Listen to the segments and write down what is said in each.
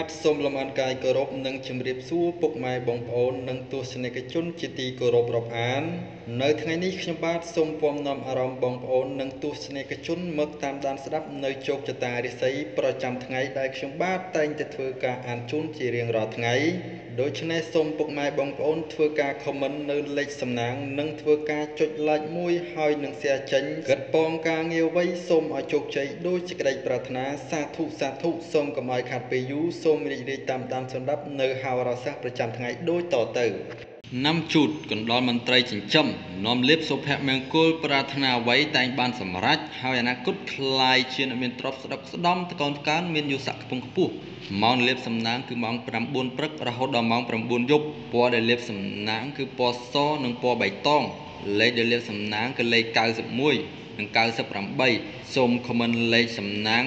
បាទសូមលំអរកាយគោរពនិងជម្រាបសួរពុកម៉ែបងប្អូននិងទស្សនិកជនជាទីគោរពរាប់អាន នៅថ្ងៃនេះខ្ញុំបាទសូមពំនាំអារម្មណ៍បងប្អូននិងទស្សនិកជនមកតាមដានស្ដាប់នៅជោគជតារិស័យប្រចាំថ្ងៃដែលខ្ញុំបាទតែងតែធ្វើការអានជូនជារៀងរាល់ថ្ងៃ ដូច្នេះសូមពុកម៉ែបងប្អូនធ្វើការ comment នៅលេខសំណាង និងធ្វើការចុច like មួយហើយនឹង share ចេញគិតពងការងារអ្វីសូមឲ្យជោគជ័យដោយសេចក្តីប្រាថ្នាសាធុសាធុសូមកុំឲ្យខាត់ពេលយូរសូមរីករាយតាមដានសម្រាប់នៅហៅរសាស្ត្រប្រចាំថ្ងៃដូចតទៅ ណាំជូតកណ្ដុរមន្ត្រីចិញ្ចឹមនាំលៀបសុភមង្គលប្រាថ្នាអ្វីតែងបានសម្រេចហើយអនាគតខ្លាយជាអ្នកមានទ្រព្យស្ដុកស្ដំតកូនកើនមានយុស័កខ្ពង់ខ្ពស់ម៉ោងលៀបសំណាងគឺម៉ោង9ព្រឹករហូតដល់ម៉ោង9យប់ពណ៌ដែលលៀបសំណាងគឺពណ៌សនិងពណ៌បៃតងលេខដែលលៀបសំណាងគឺលេខ91 និង98សូមខមមិនលេខសំណាង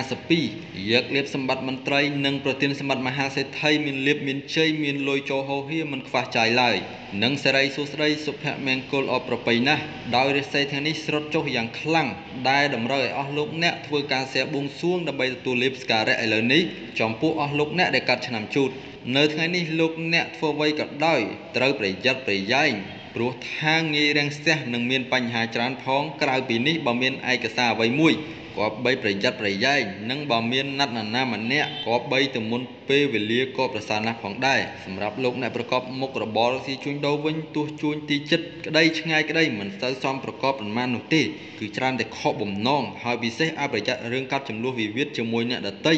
852យកលៀបសម្បត្តិមន្ត្រីនិងប្រធានសម្បត្តិមហាសេដ្ឋីមានលៀបមានជ័យមានលុយចូលហោហៀមិនខ្វះចាយឡើយនិងសេរីសួស្តីសុភមង្គលអបប្រពៃណាស់ដោយរិស័យថ្ងៃនេះស្រុតចុះយ៉ាងខ្លាំងដែលតម្រូវឲ្យអស់លោកអ្នកធ្វើការសែបួងសួងដើម្បីទទួលលៀបស្ការៈឥឡូវនេះចំពោះអស់លោកអ្នកដែលកាត់ឆ្នាំជូតនៅថ្ងៃនេះលោកអ្នកធ្វើអ្វីក៏ដោយត្រូវប្រយ័ត្នប្រយែង ព្រោះថាងាយរាំងស្ទះនិងមានបញ្ហាច្រើនផងក្រៅពីនេះបើមានឯកសារអ្វីមួយគប្បីប្រយ័ត្នប្រយែងនិងបើមានណាត់នរណាម្នាក់គប្បីទៅមុនពេលវេលាក៏ប្រសើរណាស់ផងដែរសម្រាប់លោកអ្នកប្រកបមុខរបរស៊ីជួញដូរវិញទោះជួញទីចិត្តក្តីឆ្ងាយក្តីមិនសូវសមប្រកបប្រមាណនោះទេគឺច្រើនតែខកបំណងហើយពិសេសឲ្យប្រយ័ត្នរឿងកាត់ចំនួនវិវាទជាមួយអ្នកដតី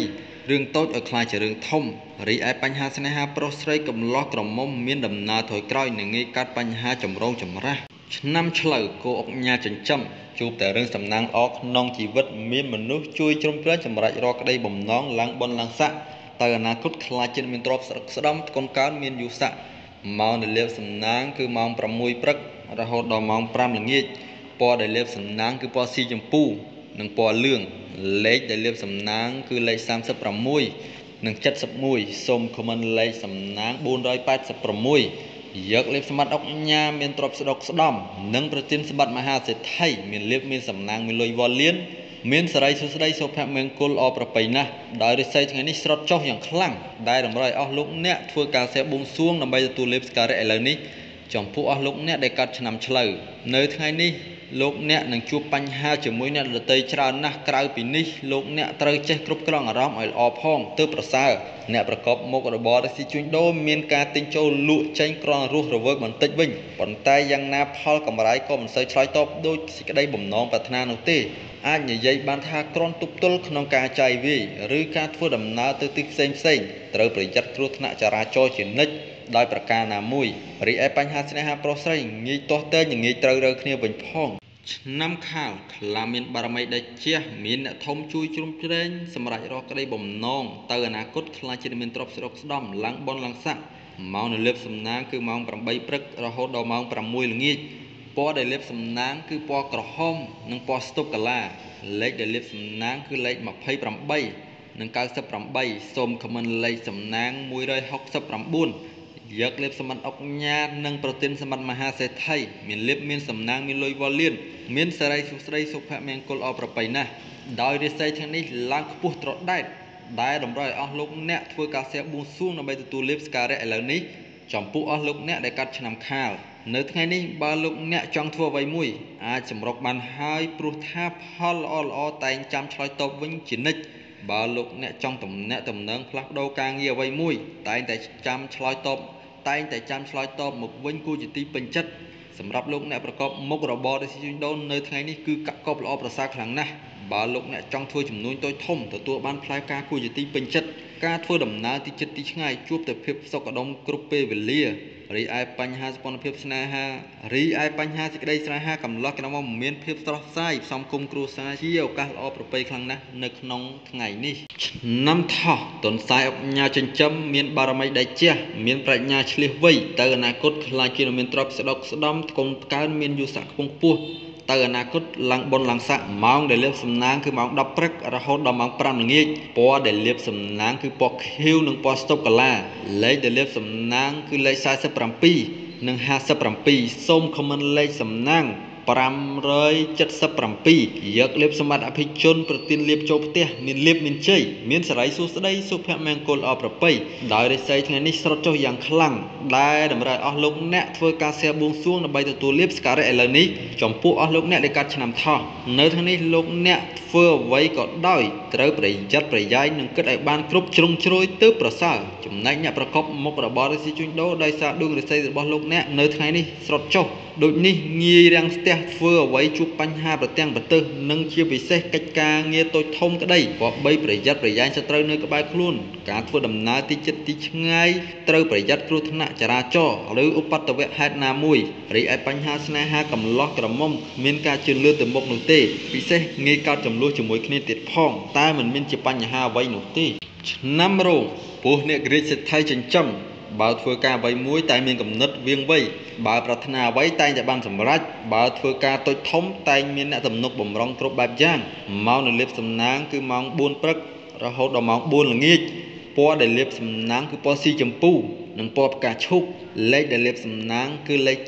រឿងតូចឲ្យក្លាយជារឿងធំរីឯបញ្ហាស្នេហាប្រុសស្រីកំលោះក្រមុំមានដំណើរថយក្រោយនិងងាយកើតបញ្ហាចម្រូងចម្រាសឆ្នាំឆ្លូវគោអុកញ៉ាចិញ្ចឹមជួបតែរឿងសំណាងល្អក្នុងជីវិតមានមនុស្សជួយជ្រោមជ្រែងសម្រេចរកក្តីបំណងឡើងបនឡើងស័កទៅអនាគតខ្លាចជាតិមានទ្រព្យស្រុកស្ដំកូនកើនមានយុស័កមកនៅលាបសំណាងគឺម៉ោង6ព្រឹករហូតដល់ម៉ោង5ល្ងាចពណ៌ដែលលាបសំណាងគឺពណ៌ស៊ីចម្ពូនិងពណ៌លឿង លេខដែលលាបសំណាងគឺលេខ36និង71សូមខមមិនលេខសំណាង486យកលេបសម្បត្តិអុកញ៉ាមានទ្រព្យស្ដុកស្ដំនិងប្រទានសម្បត្តិមហាសេដ្ឋីមានលេបមានសំណាងមានលុយវលលៀនមានសរីសុស្ដីសុភមង្គលអប្រប្រៃណាស់ដោយរិស័យថ្ងៃនេះស្រុតចុះយ៉ាងខ្លាំងដែលតម្រូវឲ្យអស់លោកអ្នកធ្វើការសេបួងសួងដើម្បីទទួលលេបស្ការៈឥឡូវនេះចំពោះអស់លោកអ្នកដែលកាត់ឆ្នាំឆ្លូវនៅថ្ងៃនេះ លោកអ្នកនឹងជួបបញ្ហាជាមួយអ្នកដទៃច្រើនណាស់ក្រៅពីនេះលោកអ្នកត្រូវចេះគ្រប់គ្រងអារម្មណ៍ឲ្យល្អផងទើបប្រសើរអ្នកប្រកបមុខរបរស៊ីជួញដូរមានការទិញចូលលក់ចេញក្រនរស់រវើកបន្តិចវិញប៉ុន្តែយ៉ាងណាផលកម្រៃក៏មិនសូវឆ្លើយតបដូចសេចក្តីបំណងប្រាថ្នានោះទេអាចនិយាយបានថាក្រនទប់ទល់ក្នុងការចាយវាយឬការធ្វើដំណើរទៅទីផ្សេងផ្សេងត្រូវប្រយ័ត្នគ្រោះថ្នាក់ចរាចរណ៍ជានិច្ច ដោយប្រការណាមួយរីឯបញ្ហាស្នេហាប្រុសស្រីងាយទាស់ទែងងាយត្រូវរើគ្នាវិញផងឆ្នាំខាលខ្លាមានបារមីដែលជះមានអ្នកធំជួយជ្រោមជ្រែងសម្រាប់រកក្តីបំណងទៅអនាគតខ្លាជាមានទ្រព្យស្រុកស្ដំឡើងបនឡើងស័កម៉ោងនៅលេបសំណាងគឺម៉ោង8ព្រឹករហូតដល់ម៉ោង6ល្ងាចពណ៌ដែលលេបសំណាងគឺពណ៌ក្រហម និងពណ៌ស្តុបកាឡាលេខដែលលេបសំណាងគឺលេខ28និង98សូមខមមិនលេខសំណាង169 យកលៀបសម្បត្តិអុកញ៉ានិងប្រទានសម្បត្តិមហាសេដ្ឋីមានលៀបមានសំណាងមានលុយវលលៀនមានសេរីសុស្ដីសុភមង្គលអប្រប្រៃណាស់ដោយរាសីថ្ងៃនេះឡើងខ្ពស់ត្រដែតដែលតម្រូវឲ្យអស់លោកអ្នកធ្វើការសែបួងសួងដើម្បីទទួលលៀបស្ការៈឥឡូវនេះចំពោះអស់លោកអ្នកដែលកាត់ឆ្នាំខាលនៅថ្ងៃនេះបើលោកអ្នកចង់ធ្វើអ្វីមួយអាចសម្រុកបានហើយព្រោះថាផលល្អល្អតែងចាំឆ្លើយតបវិញជានិច្ចបើលោកអ្នកចង់តំណាក់តំណងផ្លាស់ប្ដូរការងារអ្វីមួយតែងតែចាំឆ្លើយតប តែងតែចាំឆ្លើយតបមកវិញគួរជាទីពេញចិត្តសម្រាប់លោកអ្នកប្រកបមុខរបរដែលជួញដូរនៅថ្ងៃនេះគឺកាក់កបល្អប្រសើរខ្លាំងណាស់បើលោកអ្នកចង់ធ្វើចំនួនតូចធំទទួលបានផ្លែផ្កាគួរជាទីពេញចិត្ត ការធ្វើដំណើរទីចិត្តទីឆ្ងាយជួបតែភាពសុខដុមគ្រប់ពេលវេលា រីឯបញ្ហាសម្ព័ន្ធភាពស្នេហា រីឯបញ្ហាសេចក្តីស្នេហាកំឡោះក្នុងមកមានភាពស្រស់ផ្សាយផ្សំគុំគ្រួសារជាឱកាសល្អប្រពៃខ្លាំងណាស់នៅក្នុងថ្ងៃនេះឆ្នាំថោះតុនសាយអញ្ញាចិញ្ចឹមមានបារមីដៃជះមានប្រាជ្ញាឆ្លៀសវៃទៅអនាគតខ្លាចជាមានទ្រព្យស្ដុកស្ដំកូនកើនមានយុស័កខ្ពង់ខ្ពស់ ទៅអនាគតឡើងបុនឡើងស័កម៉ោងដែលលៀបសំណាងគឺម៉ោង10ព្រឹករហូតដល់ម៉ោង5ល្ងាចពណ៌ដែលលៀបសំណាងគឺពណ៌ខៀវនិងពណ៌ស្តុបកាឡាលេខដែលលៀបសំណាងគឺលេខ47និង57សូមខមមិនលេខសំណាង 577យកលៀបសម្បត្តិអភិជនប្រទានលៀបចូលផ្ទះមានលៀបមានជ័យមានសរីសួស្តីសុភមង្គលអប្រពៃដោយរិស័យថ្ងៃនេះស្រត់ចុះយ៉ាងខ្លាំងដែលតម្រូវឲ្យអស់លោកអ្នកធ្វើការសះបួងសួងដើម្បីទទួលលៀបសក្ការៈឥឡូវនេះចំពោះអស់លោកអ្នកដែលកាត់ឆ្នាំថោះនៅថ្ងៃនេះលោកអ្នកធ្វើអ្វីក៏ដោយត្រូវប្រយ័ត្នប្រយែងនិងគិតឲ្យបានគ្រប់ជ្រុងជ្រោយទើបប្រសើរចំណែកអ្នកប្រកបមុខរបររិស័យជួញដូរដោយសារដួងរិស័យរបស់លោកអ្នកនៅថ្ងៃនេះស្រត់ចុះដូចនេះងាយរាំងស្ទះធ្វើអ្វីជួបបញ្ហាប្រទាំងប្រទើសនិងជាពិសេសកិច្ចការងារតូចធំក្តីគប្បីប្រយ័ត្នប្រយែងសត្រូវនៅក្បែរខ្លួនការធ្វើដំណើរទីជិតទីឆ្ងាយត្រូវប្រយ័ត្នគ្រោះថ្នាក់ចរាចរណ៍ឬឧបទ្ទវហេតុណាមួយរីឯបញ្ហាស្នេហាកំឡោះក្រមុំគ្មានការជឿនលឿនទៅមុខនោះទេពិសេសងាយកើតចំនួនជាមួយគ្នាទៀតផងតែមិនមានជាបញ្ហាអ្វីនោះទេឆ្នាំរោងពោះអ្នកក្រិចសិទ្ធិចិញ្ចឹម បើធ្វើការអ្វីមួយតែមានកំណត់វៀងវៃបើប្រាថ្នាអ្វីតែងតែបានសម្រេចបើធ្វើការតូចធំតែងមានអ្នកទំនុកបំរុងគ្រប់បែបយ៉ាងម៉ោងនៅលៀបសំណាងគឺម៉ោង4ព្រឹករហូតដល់ម៉ោង4ល្ងាចពណ៌ដែលលាបសំណាងគឺពណ៌ស៊ីចម្ពូនិងពណ៌ផ្កាឈូកលេខដែលលាបសំណាងគឺលេខ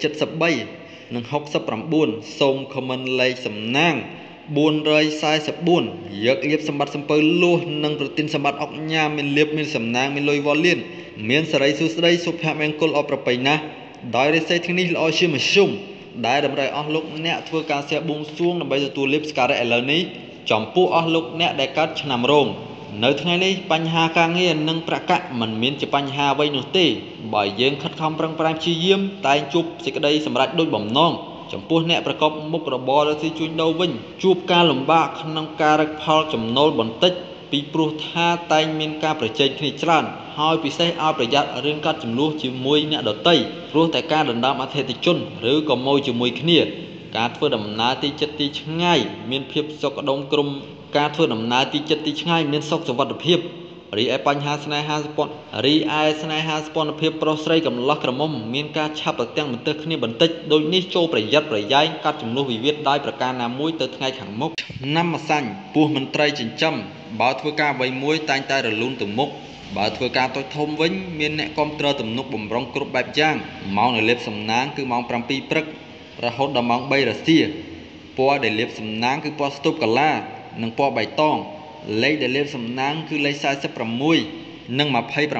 73និង69សូមខមមិនលេខសំណាង444យកលៀបសម្បត្តិសំពៅលួសនិងប្រទានសម្បត្តិអុកញ៉ាមានលៀបមានសំណាងមានលុយវ៉លៀន មានសរីសួស្តីសុភមង្គលអប្រប្រៃណាស់ដោយរិស័យថ្ងៃនេះល្អជាមធ្យមដែលតម្រូវអស់លោកអ្នកធ្វើការសះបួងសួងដើម្បីទទួលលៀបសក្ការៈឥឡូវនេះចំពោះអស់លោកអ្នកដែលកើតឆ្នាំរោងនៅថ្ងៃនេះបញ្ហាការងារនិងប្រកាសមិនមានជាបញ្ហាអ្វីនោះទេបើយើងខិតខំប្រឹងប្រែងព្យាយាមតែងជួបសេចក្តីសម្រេចដូចបំណងចំពោះអ្នកប្រកបមុខរបររកស៊ីជួញដូរវិញជួបការលំបាកក្នុងការរកផលចំណូលបន្តិច ពីព្រោះថាតែងមានការប្រជែងគ្នាច្រើនហើយពិសេសឲ្យប្រយ័ត្នរឿងកាត់ចំនួនជាមួយអ្នកដតីព្រោះតែការដណ្ដើមអធិជនឬក៏ម៉ូយជាមួយគ្នាការធ្វើដំណើរទីចិត្តទីឆ្ងាយមានភាពសុខដុមក្រុមការធ្វើដំណើរទីចិត្តទីឆ្ងាយមានសុខសុវត្ថិភាពរីឯបញ្ហាស្នេហាស្ពន្ធរីឯស្នេហាស្ពន្ធភាពប្រុសស្រីកំឡោះក្រមុំមានការឆាប់ប្រទាំងបន្ទើសគ្នាបន្តិចដូចនេះចូលប្រយ័ត្នប្រយែងកាត់ចំនួនវិវាទដោយប្រការណាមួយទៅថ្ងៃខាងមុខឆ្នាំម្សាញ់ពោះមន្ត្រីចិញ្ចឹម បើធ្វើការអ្វីមួយតែងតែរលូនទៅមុខបើធ្វើការតូចធំវិញមានអ្នកគ្រប់គ្រងទំនុកបំរុងគ្រប់បែបយ៉ាងម៉ោងនៅលេបសំណាងគឺម៉ោង7ព្រឹករហូតដល់ម៉ោង3រសៀលពណ៌ដែលលេបសំណាងគឺពណ៌ស្ទូបកាឡានិងពណ៌បៃតងលេខដែលលាបសំណាងគឺលេខ46និង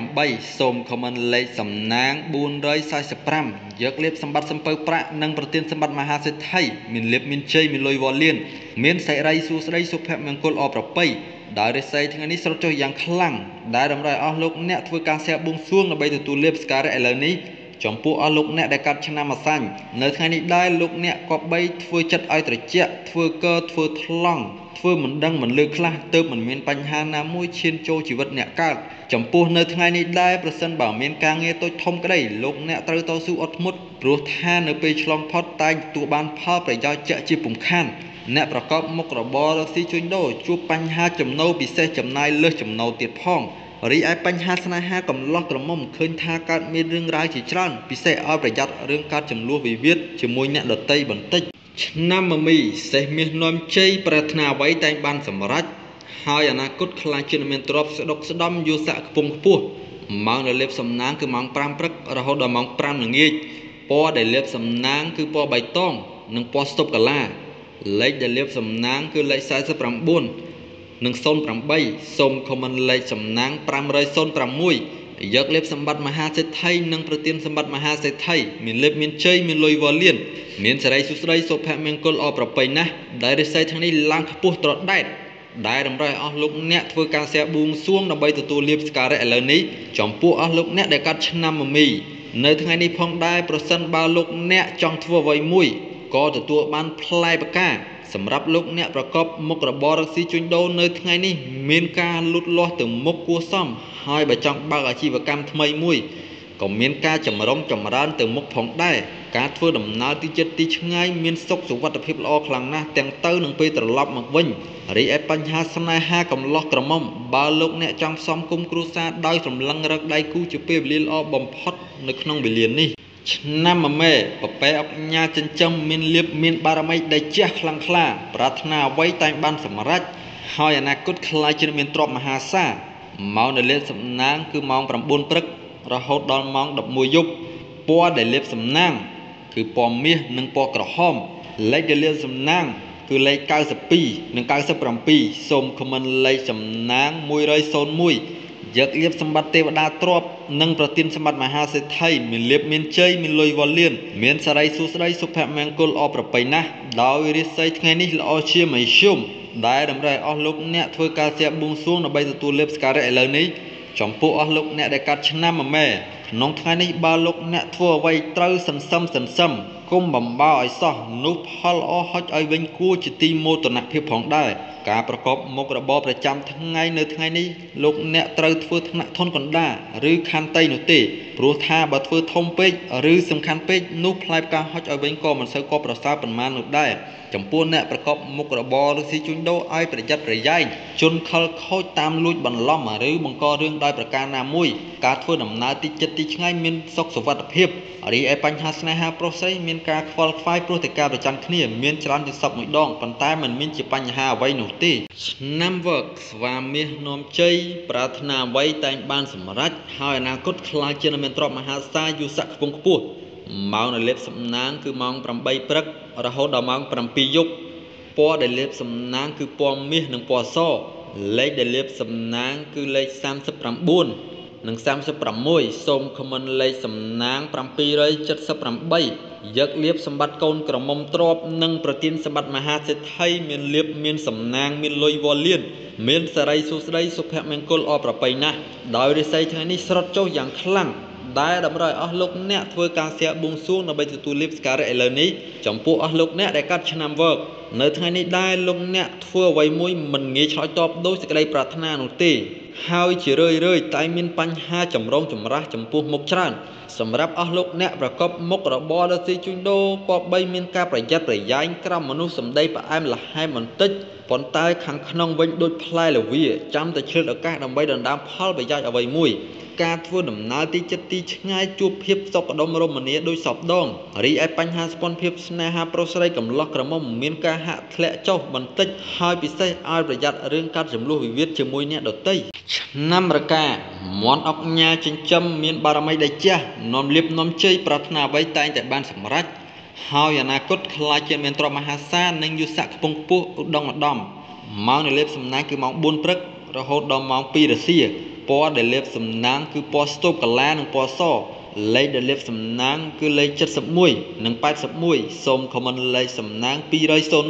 28សូមខមមិនលេខសំណាង445យកលាបសម្បត្តិសំពៅប្រាក់និងប្រទានសម្បត្តិមហាសេដ្ឋីមានលាបមានជ័យមានលុយវលៀនមានសិរីសួស្តីសុភមង្គលអប្រពៃ ដោយរិស័យថ្ងៃនេះស្រត់ចុះយ៉ាងខ្លាំងដែលតម្រូវឲ្យអស់លោកអ្នកធ្វើការសះបួងសួងដើម្បីទទួលលាបសក្ការៈឥឡូវនេះចំពោះអស់លោកអ្នកដែលកាត់ឆ្នាំអាសាញ់នៅថ្ងៃនេះដែរលោកអ្នកក៏បីធ្វើចិត្តឲ្យត្រជាក់ធ្វើកើធ្វើថ្លង់ធ្វើមិនដឹងមិនលើខ្លះទៅមិនមានបញ្ហាណាមួយឈានចូលជីវិតអ្នកកើតចំពោះនៅថ្ងៃនេះដែរប្រសិនបើមានការងារតូចធំក្តីលោកអ្នកត្រូវតស៊ូអត់ធ្មត់ព្រោះថានៅពេលឆ្លងផុតតែងទទួលបានផលប្រយោជន៍ជាក់ជាពំខាន អ្នកប្រកបមុខរបររកស៊ីជួញដូរជួបបញ្ហាចំណូលពិសេសចំណាយលើសចំណូលទៀតផងរីឯបញ្ហាស្នេហាកំឡោះក្រមុំឃើញថាកើតមានរឿងរ៉ាវជាច្រើនពិសេសឲ្យប្រយ័ត្នរឿងកើតចំនួនវិវាទជាមួយអ្នកដតីបន្តិចឆ្នាំមមីសេះមាសនាំជ័យប្រាថ្នាអ្វីតែងបានសម្រេចហើយអនាគតខ្លាចជាមានទ្រព្យស្ដុកស្ដំយុស័កខ្ពង់ខ្ពស់ម៉ោងដែលលេបសំណាងគឺម៉ោង5ព្រឹករហូតដល់ម៉ោង5ល្ងាចពណ៌ដែលលេបសំណាងគឺពណ៌បៃតងនិងពណ៌ស្តុបកាឡា លេខដែលលេបសំណាងគឺលេខ49និង08សូមខមមិនលេខសំណាង506យកលេបសម្បត្តិមហាសេដ្ឋីនិងប្រទានសម្បត្តិមហាសេដ្ឋីមានលេបមានជ័យមានលុយវលៀនមានសេរីសុស្ដីសុភមង្គលអប្រប្រៃណាស់ដែលរិស័យទាំងនេះឡើងខ្ពស់ត្រដែតដែលតម្រូវឲ្យអស់លោកអ្នកធ្វើការសះបួងសួងដើម្បីទទួលលាភសក្ការៈឥឡូវនេះចំពោះអស់លោកអ្នកដែលកាត់ឆ្នាំមមីនៅថ្ងៃនេះផងដែរប្រសិនបើលោកអ្នកចង់ធ្វើអ្វីមួយ ក៏ទទួលបានផ្លែផ្កាសម្រាប់លោកអ្នកប្រកបមុខរបររកស៊ីជួញដូរនៅថ្ងៃនេះមានការលូតលាស់ទៅមុខគួរសមហើយបើចង់បើកអាជីវកម្មថ្មីមួយក៏មានការចម្រុងចម្រើនទៅមុខផងដែរការធ្វើដំណើរទីចិត្តទីឆ្ងាយមានសុខសុវត្ថិភាពល្អខ្លាំងណាស់ទាំងទៅនឹងពេលត្រឡប់មកវិញរីឯបញ្ហាស្នេហាកំឡោះក្រមុំបើលោកអ្នកចង់ផ្សំគុំគ្រួសារដោយសម្លឹងរកដៃគូជាពេលវេលាល្អបំផុតនៅក្នុងវេលានេះ ឆ្នាំមមេពពែអុកញ៉ាចិញ្ចឹមមានលៀបមានបារមីដែលជះខ្លាំងក្លា ប្រាថ្នាអ្វីតែងបានសម្រេចហើយអនាគតខ្លាយជាមានទ្រព្យមហាសាលម៉ោងដែលលេបសំណាងគឺម៉ោង9ព្រឹករហូតដល់ម៉ោង11យប់ពណ៌ដែលលេបសំណាង គឺពណ៌មាសនិងពណ៌ក្រហមលេខដែលលានសំណាង គឺលេខ92និង97សូមខមមិនលេខសំណាង101 យកលៀបសម្បត្តិទេវតាទ្រពនិងប្រទានសម្បត្តិមហាសេដ្ឋីមានលៀបមានជ័យមានលុយវលលៀនមានសារីសួស្តីសុភមង្គលអប្របីណាស់ដោយរាសីថ្ងៃនេះល្អជាមធ្យមដែលតម្រូវអស់លោកអ្នកធ្វើការស្ទាបបួងសួងដើម្បីទទួលលៀបសក្ការៈឥឡូវនេះចំពោះអស់លោកអ្នកដែលកាត់ឆ្នាំមមែក្នុងថ្ងៃនេះបើលោកអ្នកធ្វើអ្វីត្រូវសន្សំសន្សំគុំបំបោឲ្យសោះនោះផលល្អហុចឲ្យវិញគួរជាទីមោទនភាពផងដែរ ការប្រកបមុខរបរប្រចាំថ្ងៃនៅថ្ងៃនេះលោកអ្នកត្រូវធ្វើថ្នាក់ធនកណ្ដាឬខន្តីនោះទេព្រោះថាបើធ្វើធំពេកឬសំខាន់ពេកនោះផ្លែផ្កាហុចឲ្យវិញក៏មិនសូវក៏ប្រសើរប៉ុន្មាននោះដែរចំពោះអ្នកប្រកបមុខរបរឬស៊ីជួញដូរឲ្យប្រយ័ត្នប្រយែងជនខលខូចតាមលួចបន្លំឬបង្ករឿងដោយប្រការណាមួយការធ្វើដំណើរទីចិត្តទីឆ្ងាយមានសុខសុវត្ថិភាពរីឯបញ្ហាស្នេហាប្រុសស្រីមានការខ្វល់ខ្វាយព្រោះតែការប្រច័ណ្ឌគ្នាមានច្រើនជាងសពមួយដងប៉ុន្តែមិនមានជាបញ្ហាអ្វីនោះទេ ឆ្នាំ work ស្វាមាសនាំជ័យប្រាថ្នាអ្វីតែងបានសម្រេចហើយអនាគតខ្លាចជាមានទ្រព្យមហាសាលយុស័កខ្ពង់ខ្ពស់ម៉ោងដែលលេបសំណាងគឺម៉ោង8ព្រឹករហូតដល់ម៉ោង7យប់ពណ៌ដែលលេបសំណាងគឺពណ៌មាសនិងពណ៌សលេខដែលលេបសំណាងគឺលេខ39 និង36សូមខមមិនលេខសំណាង778យកលៀបសម្បត្តិកូនក្រមុំទ្របនិងប្រទានសម្បត្តិមហាសេដ្ឋីមានលៀបមានសំណាងមានលុយវលៀនមានសារីសុស្ដីសុភមង្គលអប្របីណាស់ដោយរិស័យថ្ងៃនេះស្រុតចុះយ៉ាងខ្លាំងដែលតម្រូវឲ្យអស់លោកអ្នកធ្វើការស្ទាបួងសួងដើម្បីទទួលលៀបសក្ការៈឥឡូវនេះចំពោះអស់លោកអ្នកដែលកាត់ឆ្នាំវកនៅថ្ងៃនេះដែរលោកអ្នកធ្វើអ្វីមួយមិនងាយឆ្លើយតបដោយសេចក្តីប្រាថ្នានោះទេ ហើយជារឿយរឿយតែមានបញ្ហាចម្រូងចម្រាសចំពោះមុខច្រើន សម្រាប់អស់លោកអ្នកប្រកបមុខរបរដល់ស៊ីជួញដូរក៏បីមានការប្រយ័ត្នប្រយែងក្រំមនុស្សសម្ដីផ្អែមល្ហែមបន្តិចប៉ុន្តែខាងក្នុងវិញដូចផ្លែល្វាចាំតែឆ្លៀតឱកាសដើម្បីដណ្ដើមផលប្រយោជន៍អ្វីមួយការធ្វើដំណើរទីចិត្តទីឆ្ងាយជួបភាពសុខដុមរមនាដោយសពដងរីឯបញ្ហាស្ពាន់ភាពស្នេហាប្រុសស្រីកំឡោះក្រមុំមានការហាក់ធ្លាក់ចុះបន្តិចហើយពិសេសឲ្យប្រយ័ត្នរឿងកាត់ចំនួនវិវាទជាមួយអ្នកដទៃឆ្នាំរកា មន់អុកញ៉ាចិញ្ចឹមមានបារមីដែលចាស់នាំលៀបនាំជ័យប្រាថ្នាអ្វីតែងតែបានសម្រេចហើយអនាគតខ្លាចជាមានទ្រព្យមហាសាលនិងយុស័កខ្ពង់ខ្ពស់ឧត្តមឧត្តមម៉ោងនៃលៀបសំណាងគឺម៉ោង4ព្រឹករហូតដល់ម៉ោង2រសៀលពណ៌ដែលលាបសំណាងគឺពណ៌ស្ទូបកាឡានិងពណ៌ស លេខដែលលាបសំណាងគឺលេខ71និង81សូមខមមិនលេខសំណាង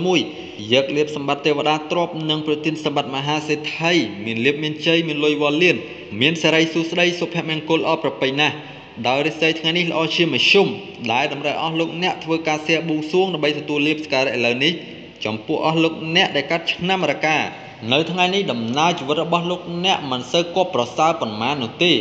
201យកលាបសម្បត្តិទេវតាទ្របនិងប្រទានសម្បត្តិមហាសេដ្ឋីមានលាបមានជ័យមានលុយវលៀនមានសេរីសុស្ដីសុភមង្គលអប្រប្រៃណាស់ដោយរិស័យថ្ងៃនេះល្អជាមធ្យមដែលតម្រូវអស់លោកអ្នកធ្វើការសែបួងសួងដើម្បីទទួលលាភសក្ការៈឥឡូវនេះចំពោះអស់លោកអ្នកដែលកាត់ឆ្នាំរកានៅថ្ងៃនេះដំណើរជីវិតរបស់លោកអ្នកមិនសូវគប់ប្រសើរប៉ុន្មាននោះទេ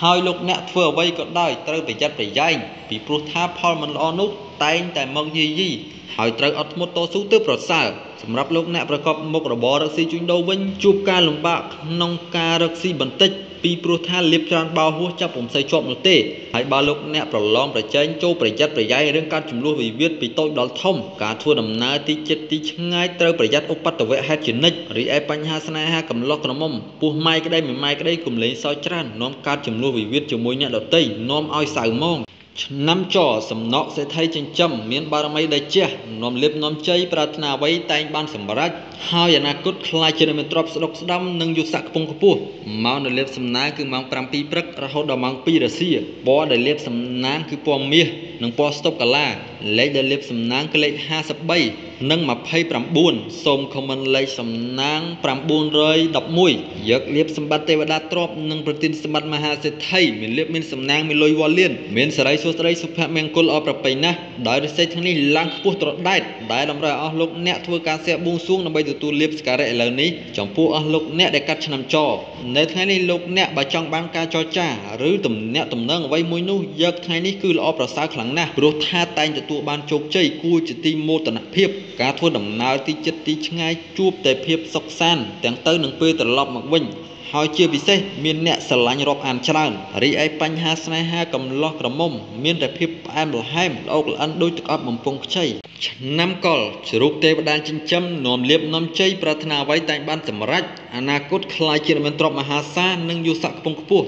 ហើយលោកអ្នកធ្វើអ្វីក៏ដោយត្រូវប្រយ័ត្នប្រយែងពីព្រោះថាផលមិនល្អនោះ តែងតែមកយាយីហើយត្រូវអត់ធ្មត់តស៊ូទើបប្រសើរសម្រាប់លោកអ្នកប្រកបមុខរបររកស៊ីជួញដូរវិញជួបការលំបាកក្នុងការរកស៊ីបន្តិចពីព្រោះថាលៀបច្រើនបោហួសចាប់ពុំសូវជាប់នោះទេហើយបើលោកអ្នកប្រឡងប្រជែងចូលប្រយ័ត្នប្រយែងរឿងការចំនួនវិវាទពីតូចដល់ធំការធ្វើដំណើរទីចិត្តទីឆ្ងាយត្រូវប្រយ័ត្នឧបទ្ទវហេតុជានិច្ចរីឯបញ្ហាស្នេហាកំឡោះក្រមុំពោះម៉ែក្តីមិនម៉ែក្តីកុំលេងសើចច្រើននាំកើតចំនួនវិវាទជាមួយអ្នកដទៃនាំឲ្យសៅហ្មង ឆ្នាំចសំណក់សេដ្ឋីចិញ្ចឹមមានបារមីដែលជះនាំលៀបនាំជ័យប្រាថ្នាអ្វីតែងបានសម្រេចហើយអនាគតខ្លាចជាមានទ្រព្យស្ដុកស្ដំនិងយុស័កខ្ពង់ខ្ពស់ម៉ោងដែលលៀបសំណាងគឺម៉ោង7ព្រឹករហូតដល់ម៉ោង2រសៀលពណ៌ដែលលៀបសំណាងគឺពណ៌មាសនិងពណ៌ស្តុបកាឡាលេខដែលលៀបសំណាងគឺលេខ53 និង29សូមខមមិនលេខសំណាង911យកលៀបសម្បត្តិទេវតាទ្រពនិងប្រទានសម្បត្តិមហាសេដ្ឋីមានលៀបមានសំណាងមានលុយវលលៀនមានសរីសួស្តីសុភមង្គលអប្រប្រៃណាស់ដោយរិស័យថ្ងៃនេះឡើងខ្ពស់ត្រដែតដែលតម្រូវឲ្យអស់លោកអ្នកធ្វើការសែបួងសួងដើម្បីទទួលលៀបសក្ការៈឥឡូវនេះចំពោះអស់លោកអ្នកដែលកាត់ឆ្នាំចនៅថ្ងៃនេះលោកអ្នកបើចង់បានការចរចាឬទំនាក់ទំនងអ្វីមួយនោះយកថ្ងៃនេះគឺល្អប្រសើរខ្លាំងណាស់ព្រោះថាតែងទទួលបានជោគជ័យគួរជាទីមោទនភាពការធ្វើដំណើរទីចិត្តទីឆ្ងាយជួបតែភាពសុខសាន្តទាំងទៅនឹងពេលត្រឡប់មកវិញហើយជាពិសេសមានអ្នកស្រឡាញ់រាប់អានច្រើនរីឯបញ្ហាស្នេហាកំឡោះក្រមុំមានតែភាពផ្អែមល្ហែមល្អកល្អិនដូចទឹកអប់បំពង់ខ្ចីឆ្នាំកុលជ្រូកទេវតាចិញ្ចឹមនាំលៀបនាំជ័យប្រាថ្នាអ្វីតែងបានសម្រេចអនាគតខ្លាយជាមានទ្រព្យមហាសាលនិងយុស័កខ្ពង់ខ្ពស់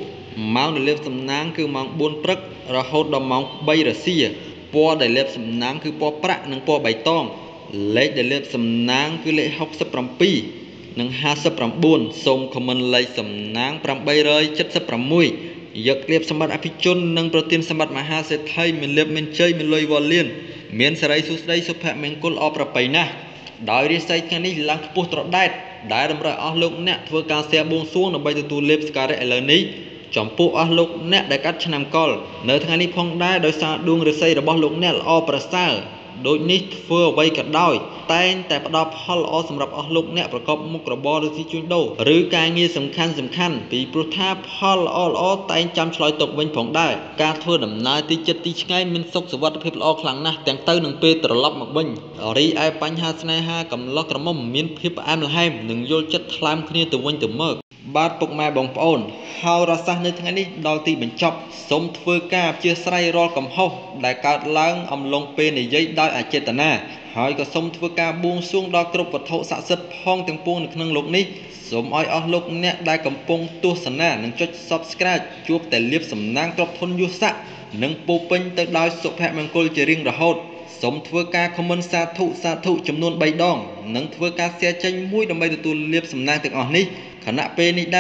ម៉ោងនៅលៀបសំណាងគឺម៉ោង4ព្រឹករហូតដល់ម៉ោង3រសៀលពពណ៌ដែលលាបសំណាងគឺពណ៌ប្រាក់និងពណ៌បៃតង លេខដែលលាបសំណាងគឺលេខ67និង59សូមខមមិនលេខសំណាង876យកលាបសម្បត្តិអភិជននិងប្រទានសម្បត្តិមហាសេដ្ឋីមានលាបមានជ័យមានលុយវ៉ាលៀនមានសេរីសុស្ដីសុភមង្គលអប្រប្រៃណាស់ដោយរាសីថ្ងៃនេះឡើងខ្ពស់ត្រដែតដែលតម្រូវអស់លោកអ្នកធ្វើការសែបួងសួងដើម្បីទទួលលេបសក្ការៈឥឡូវនេះចំពោះអស់លោកអ្នកដែលកាត់ឆ្នាំកុលនៅថ្ងៃនេះផងដែរដោយសារដួងរាសីរបស់លោកអ្នកល្អប្រសើរ ដូចនេះធ្វើអ្វីក៏ដោយ តែងតែផ្ដល់ផលល្អសម្រាប់អស់លោកអ្នកប្រកបមុខរបរឬស៊ីជួញដូរឬការងារសំខាន់សំខាន់ពីព្រោះថាផលល្អល្អតែងចាំឆ្លើយតបវិញផងដែរការធ្វើដំណើរទីចិត្តទីឆ្ងាយមានសុខសុវត្ថិភាពល្អខ្លាំងណាស់ទាំងទៅនឹងពេលត្រឡប់មកវិញរីឯបញ្ហាស្នេហាកំឡោះក្រមុំមានភាពផ្អែមល្ហែមនិងយល់ចិត្តថ្លើមគ្នាទៅវិញទៅមកបាទពុកម៉ែបងប្អូនហោរាសាស្ត្រនៅថ្ងៃនេះដល់ទីបញ្ចប់សូមធ្វើការអព្យាស្រ័យរាល់កំហុសដែលកើតឡើងអំឡុងពេលនិយាយដោយអចេតនា ហើយក៏សូមធ្វើការបួងសួងដល់គ្រប់វត្ថុស័ក្តិសិទ្ធិផងទាំងពួងនៅក្នុងលោកនេះសូមឲ្យអស់លោកអ្នកដែលកំពុងទស្សនានិងចុច Subscribe ជួបតែលៀបសំណាងទ្រព្យធនយស័ក្តិនិងពោពេញទៅដោយសុភមង្គលជារៀងរហូតសូមធ្វើការ comment សាធុសាធុចំនួន3ដងនិងធ្វើការ share ចេញមួយដើម្បីទទួលលាភសំណាងទាំងអស់នេះខណៈពេលនេះ